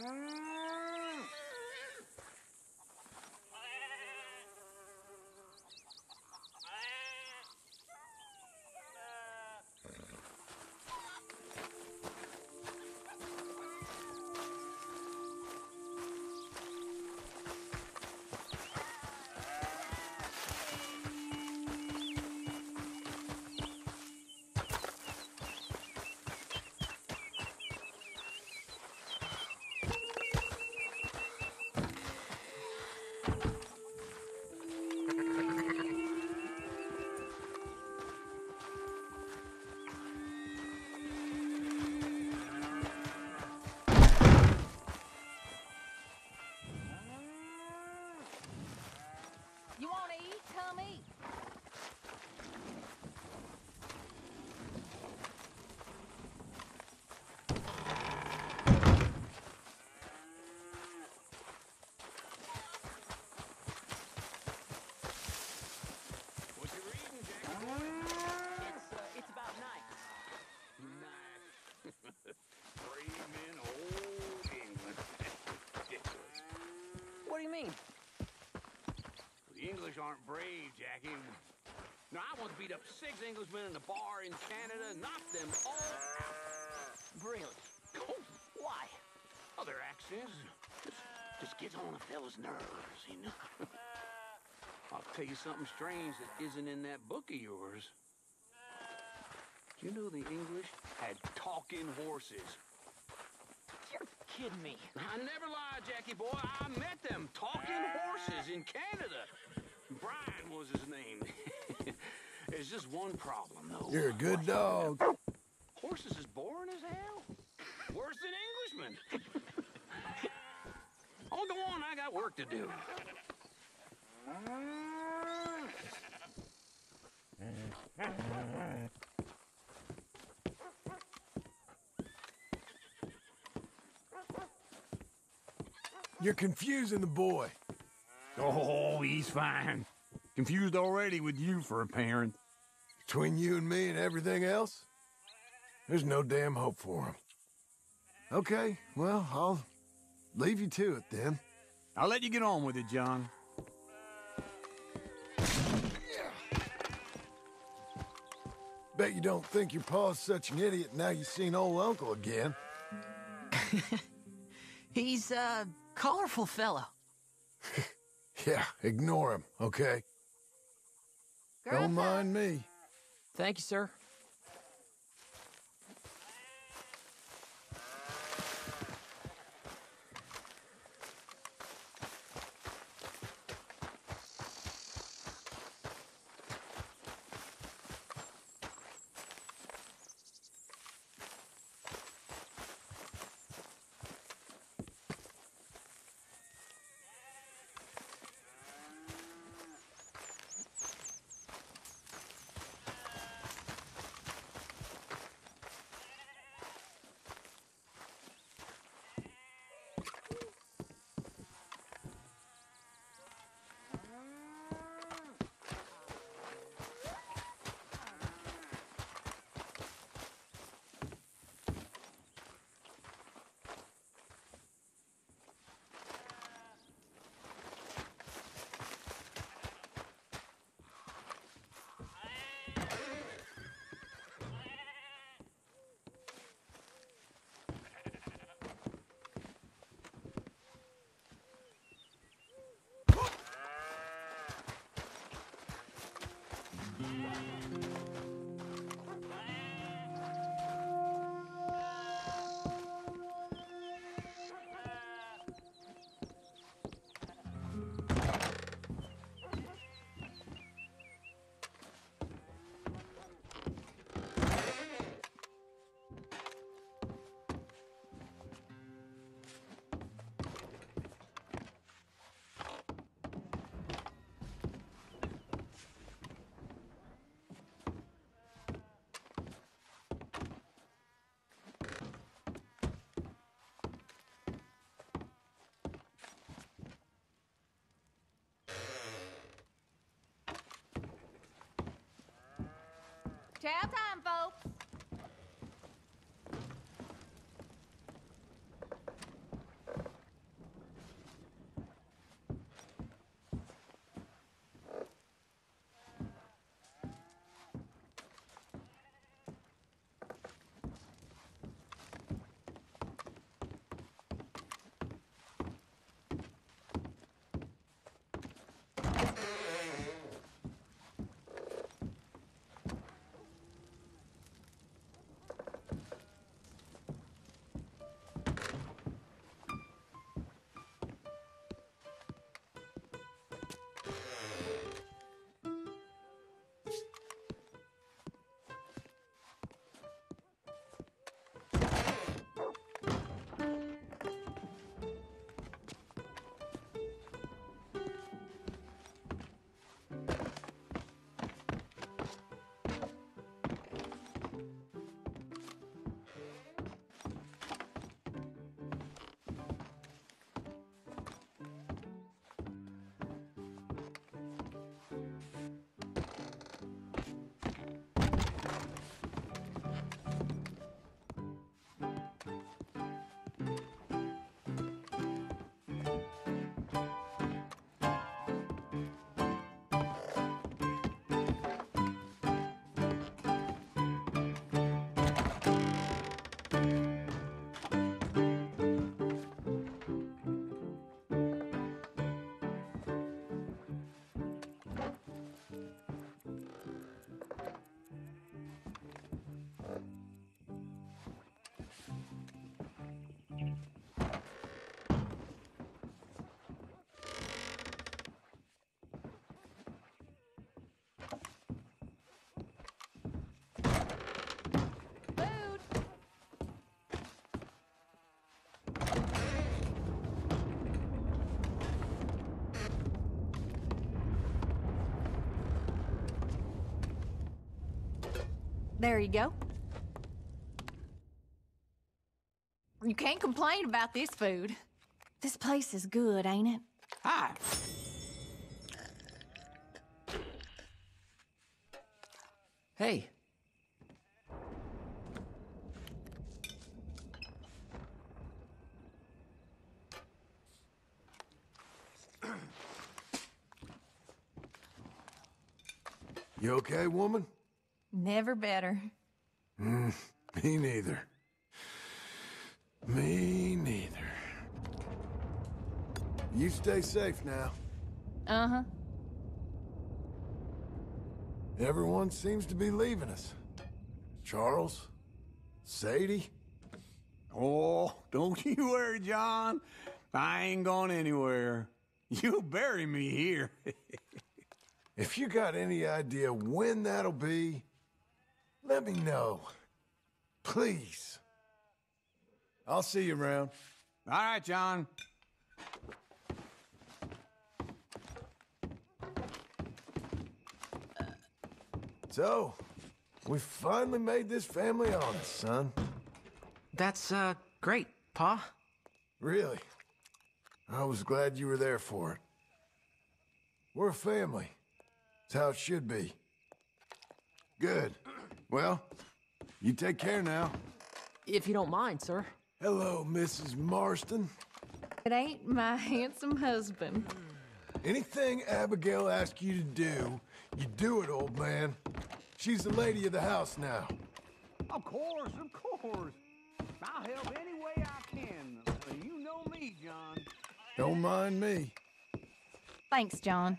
You wanna eat? Come eat. What you reading, Jackie boy? It's, uh, it's about knight. Nice. Brave men, old England. What do you mean? the English aren't brave, Jackie. No, I once beat up six Englishmen in a bar in Canada, knocked them all out. Oh, Why? Other accents just, just gets on a fella's nerves, you know. I'll tell you something strange that isn't in that book of yours. Do you know the English had talking horses? You're kidding me. I never lie, Jackie boy. I met them talking horses in Canada. Brian was his name. There's just one problem, though. You're a good dog. Horses is boring as hell. Worse than Englishmen. oh, go on. I got work to do. You're confusing the boy. Oh, he's fine. Confused already with you for a parent. Between you and me and everything else, there's no damn hope for him. Okay, well, I'll leave you to it then. I'll let you get on with it, John. Bet you don't think your pa's such an idiot now you've seen old uncle again. He's a colorful fellow. Yeah, ignore him, okay? Don't mind me. Thank you, sir. Yeah. Chow time, folks. There you go. You can't complain about this food. This place is good, ain't it? Hi. Hey, You okay, woman? Never better. Me neither. Me neither. You stay safe now. Uh huh. Everyone seems to be leaving us. Charles? Sadie? Oh, don't you worry, John. I ain't going anywhere. You'll bury me here. If you got any idea when that'll be, let me know. Please. I'll see you around. All right, John. So, we finally made this family honest, son. that's, uh, great, Pa. Really. I was glad you were there for it. We're a family. It's how it should be. Good. Well, you take care now. If you don't mind, sir. Hello, Mrs. Marston. It ain't my handsome husband. Anything Abigail asks you to do, you do it, old man. She's the lady of the house now. Of course, of course. I'll help any way I can. Uh, you know me, John. Don't mind me. Thanks, John.